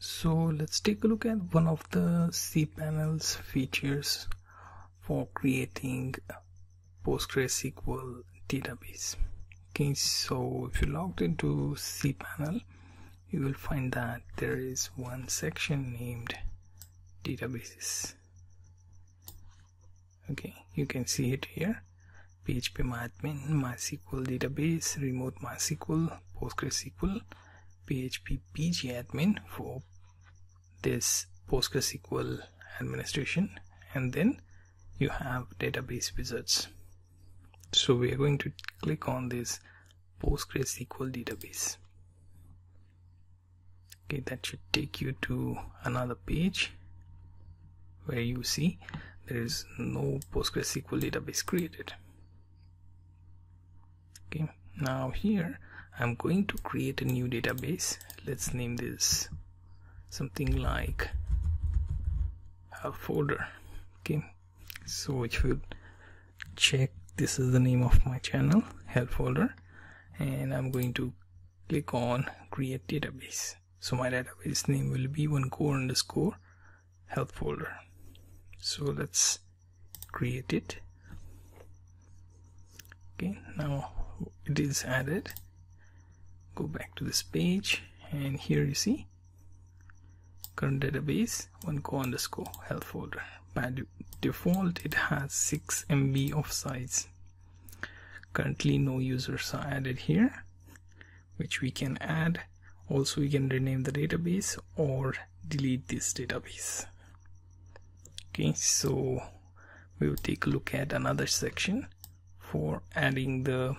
So let's take a look at one of the cPanel's features for creating PostgreSQL database. Okay, so if you logged into cPanel, you will find that there is one section named databases. Okay, you can see it here. php phpMyAdmin, MySQL database, remote MySQL, PostgreSQL, PHP pgadmin for this PostgreSQL administration and then you have database wizards. So we are going to click on this PostgreSQL database. Okay that should take you to another page where you see there is no PostgreSQL database created. Okay now here I'm going to create a new database. Let's name this something like a folder. Okay. So which will check this is the name of my channel help folder. And I'm going to click on create database. So my database name will be one core underscore help folder. So let's create it. Okay. Now it is added go back to this page and here you see current database one core underscore help folder. By default it has 6 MB of size. Currently no users are added here which we can add. Also we can rename the database or delete this database. Okay so we will take a look at another section for adding the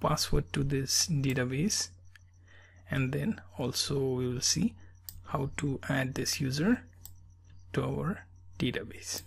password to this database. And then also we will see how to add this user to our database